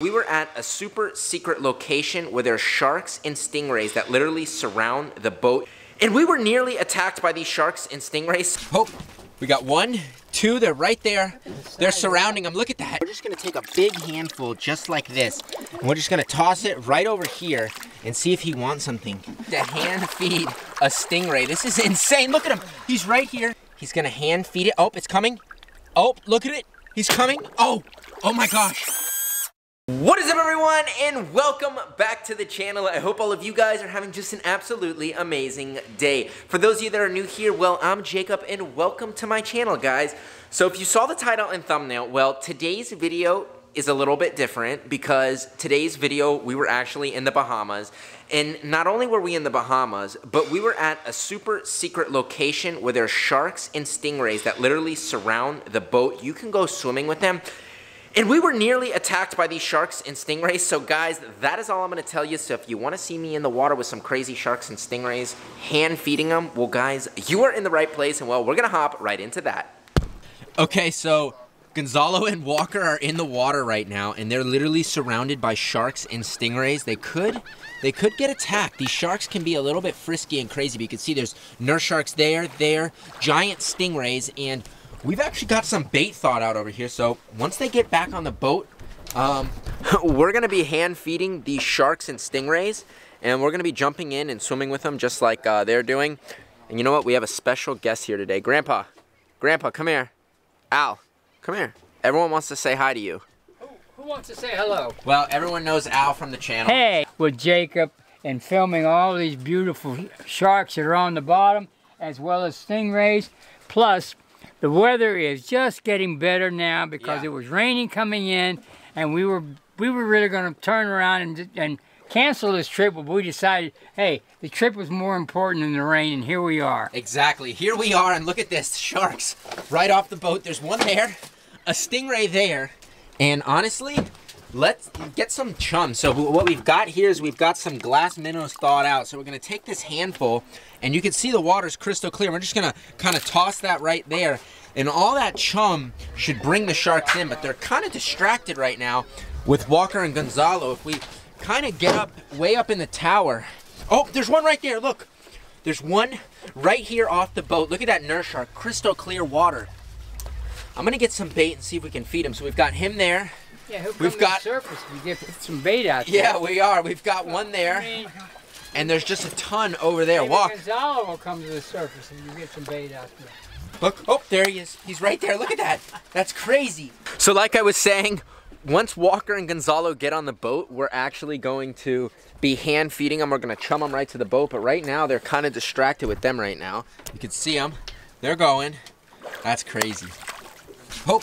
We were at a super secret location where there are sharks and stingrays that literally surround the boat. And we were nearly attacked by these sharks and stingrays. Oh, we got one, two, they're right there. They're surrounding them, look at that. We're just gonna take a big handful just like this. And we're just gonna toss it right over here and see if he wants something. To hand feed a stingray, this is insane. Look at him, he's right here. He's gonna hand feed it. Oh, it's coming. Oh, look at it, he's coming. Oh, oh my gosh. What is up everyone and welcome back to the channel. I hope all of you guys are having just an absolutely amazing day. For those of you that are new here, well, I'm Jacob and welcome to my channel, guys. So if you saw the title and thumbnail, well, today's video is a little bit different because today's video, we were actually in the Bahamas. And not only were we in the Bahamas, but we were at a super secret location where there's sharks and stingrays that literally surround the boat. You can go swimming with them. And we were nearly attacked by these sharks and stingrays. So guys, that is all I'm gonna tell you. So if you wanna see me in the water with some crazy sharks and stingrays, hand feeding them, well guys, you are in the right place. And well, we're gonna hop right into that. Okay, so Gonzalo and Walker are in the water right now and they're literally surrounded by sharks and stingrays. They could they could get attacked. These sharks can be a little bit frisky and crazy, but you can see there's nurse sharks there, there, giant stingrays, and We've actually got some bait thought out over here, so once they get back on the boat, um, we're gonna be hand feeding these sharks and stingrays, and we're gonna be jumping in and swimming with them just like uh, they're doing. And you know what? We have a special guest here today. Grandpa, Grandpa, come here. Al, come here. Everyone wants to say hi to you. Who, who wants to say hello? Well, everyone knows Al from the channel. Hey, with Jacob and filming all these beautiful sharks that are on the bottom, as well as stingrays, plus the weather is just getting better now because yeah. it was raining coming in, and we were we were really going to turn around and and cancel this trip, but we decided, hey, the trip was more important than the rain, and here we are. Exactly. Here we are, and look at this sharks right off the boat. There's one there, a stingray there, and honestly, let's get some chum. So what we've got here is we've got some glass minnows thawed out. So we're gonna take this handful and you can see the water's crystal clear. We're just gonna kind of toss that right there. And all that chum should bring the sharks in, but they're kind of distracted right now with Walker and Gonzalo. If we kind of get up way up in the tower. Oh, there's one right there, look. There's one right here off the boat. Look at that nurse shark, crystal clear water. I'm gonna get some bait and see if we can feed him. So we've got him there. Yeah, We've got surface. We get some bait out there. Yeah, we are. We've got one there. And there's just a ton over there. Maybe Walk. Gonzalo will come to the surface and you get some bait out there. Look, oh, there he is. He's right there. Look at that. That's crazy. So like I was saying, once Walker and Gonzalo get on the boat, we're actually going to be hand feeding them. We're going to chum them right to the boat. But right now, they're kind of distracted with them right now. You can see them. They're going. That's crazy. Oh,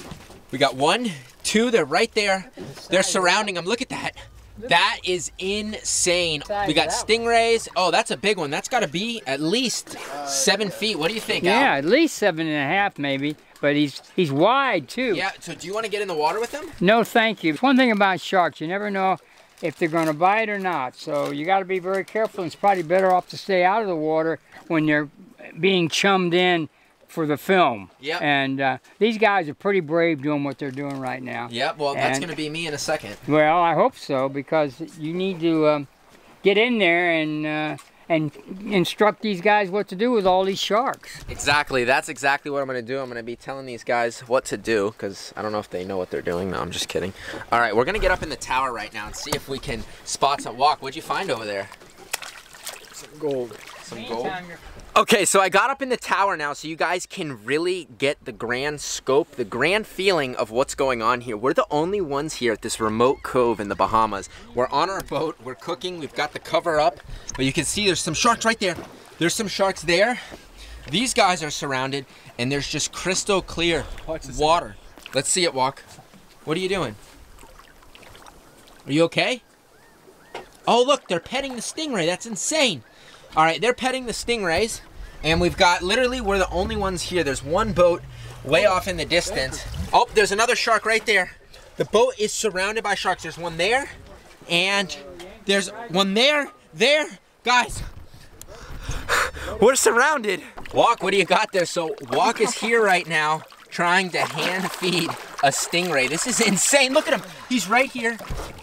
we got one, two, they're right there. They're surrounding them. Look at that. That is insane. We got stingrays. Oh, that's a big one. That's got to be at least seven feet. What do you think, Yeah, Al? at least seven and a half maybe. But he's he's wide too. Yeah. So do you want to get in the water with him? No, thank you. One thing about sharks, you never know if they're going to bite or not. So you got to be very careful. It's probably better off to stay out of the water when they're being chummed in for the film. Yep. And uh, these guys are pretty brave doing what they're doing right now. Yep. Well, and, that's going to be me in a second. Well, I hope so because you need to um, get in there and uh, and instruct these guys what to do with all these sharks. Exactly. That's exactly what I'm going to do. I'm going to be telling these guys what to do because I don't know if they know what they're doing. No, I'm just kidding. All right, we're going to get up in the tower right now and see if we can spot some walk. What'd you find over there? Some gold. Some gold? Okay, so I got up in the tower now so you guys can really get the grand scope, the grand feeling of what's going on here. We're the only ones here at this remote cove in the Bahamas. We're on our boat, we're cooking, we've got the cover up, but you can see there's some sharks right there. There's some sharks there. These guys are surrounded and there's just crystal clear water. Let's see it walk. What are you doing? Are you okay? Oh look, they're petting the stingray, that's insane. All right, they're petting the stingrays, and we've got literally we're the only ones here. There's one boat way oh, off in the distance. Oh, there's another shark right there. The boat is surrounded by sharks. There's one there, and there's one there, there. Guys, we're surrounded. Walk, what do you got there? So Walk is here right now trying to hand feed a stingray. This is insane. Look at him. He's right here.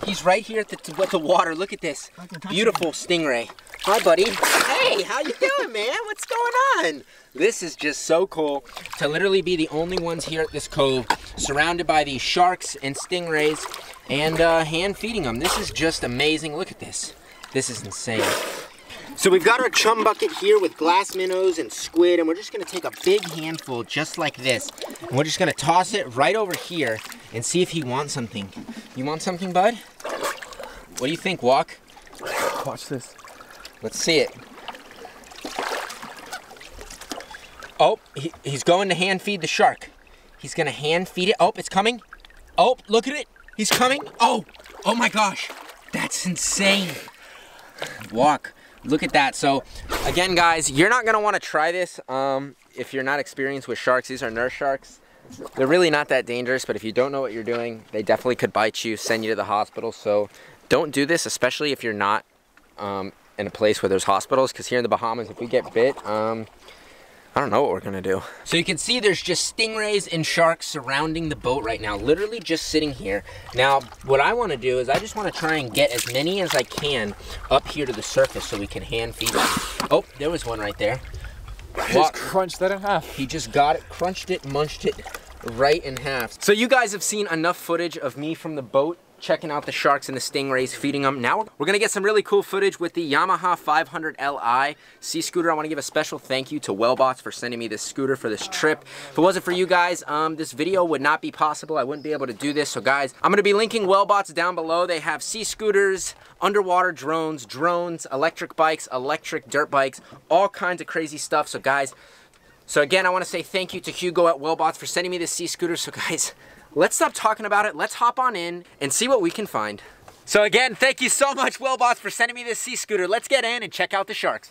He's right here at the, the water. Look at this. Beautiful stingray. Hi, buddy. Hey, how you doing, man? What's going on? This is just so cool to literally be the only ones here at this cove, surrounded by these sharks and stingrays, and uh, hand feeding them. This is just amazing. Look at this. This is insane. So we've got our chum bucket here with glass minnows and squid, and we're just gonna take a big handful just like this. And we're just gonna toss it right over here and see if he wants something. You want something, bud? What do you think, Walk? Watch this. Let's see it. Oh, he, he's going to hand feed the shark. He's gonna hand feed it. Oh, it's coming. Oh, look at it. He's coming. Oh, oh my gosh. That's insane. Walk. Look at that. So, again, guys, you're not gonna wanna try this um, if you're not experienced with sharks. These are nurse sharks. They're really not that dangerous, but if you don't know what you're doing, they definitely could bite you, send you to the hospital. So don't do this, especially if you're not um, in a place where there's hospitals, because here in the Bahamas, if we get bit, um, I don't know what we're gonna do. So you can see there's just stingrays and sharks surrounding the boat right now, literally just sitting here. Now, what I wanna do is I just wanna try and get as many as I can up here to the surface so we can hand feed them. Oh, there was one right there. Just crunched that in half. He just got it, crunched it, munched it right in half. So you guys have seen enough footage of me from the boat checking out the sharks and the stingrays, feeding them. Now we're gonna get some really cool footage with the Yamaha 500 Li sea scooter. I wanna give a special thank you to Wellbots for sending me this scooter for this trip. If it wasn't for you guys, um, this video would not be possible. I wouldn't be able to do this. So guys, I'm gonna be linking Wellbots down below. They have sea scooters, underwater drones, drones, electric bikes, electric dirt bikes, all kinds of crazy stuff. So guys, so again, I want to say thank you to Hugo at Wellbots for sending me this sea scooter. So guys, let's stop talking about it. Let's hop on in and see what we can find. So again, thank you so much, Wellbots, for sending me this sea scooter. Let's get in and check out the sharks.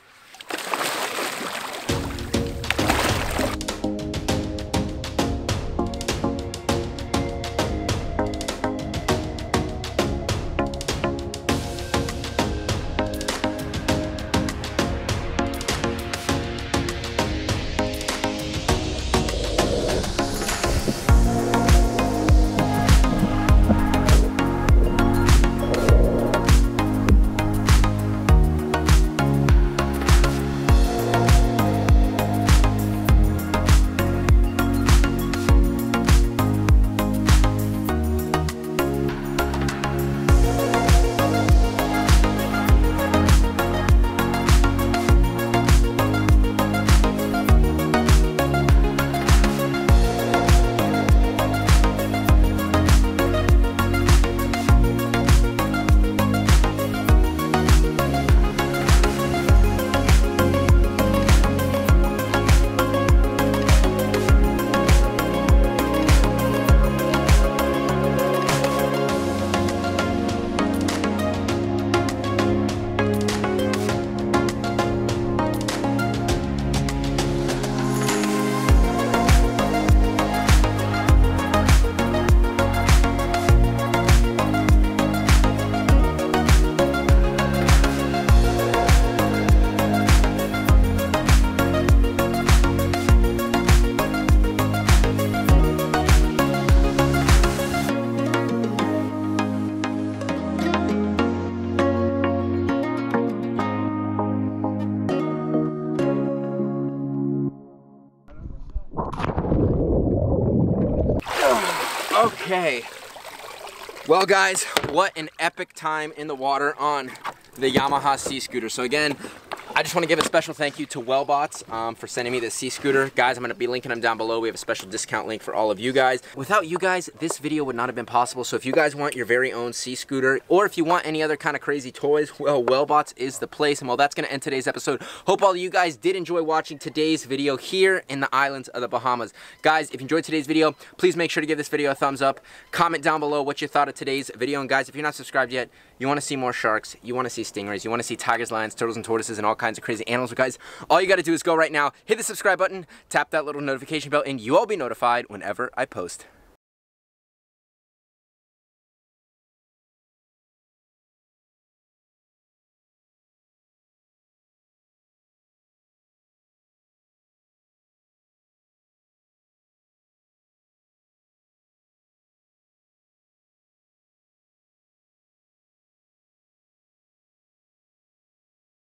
Okay. Well guys, what an epic time in the water on the Yamaha Sea Scooter. So again, I just want to give a special thank you to Wellbots um, for sending me this sea scooter. Guys, I'm going to be linking them down below. We have a special discount link for all of you guys. Without you guys, this video would not have been possible. So if you guys want your very own sea scooter, or if you want any other kind of crazy toys, well, Wellbots is the place. And well, that's going to end today's episode. Hope all of you guys did enjoy watching today's video here in the islands of the Bahamas. Guys, if you enjoyed today's video, please make sure to give this video a thumbs up. Comment down below what you thought of today's video. And guys, if you're not subscribed yet, you want to see more sharks, you want to see stingrays, you want to see tigers, lions, turtles, and tortoises, and all kinds of crazy animals. But guys, all you got to do is go right now, hit the subscribe button, tap that little notification bell, and you will be notified whenever I post.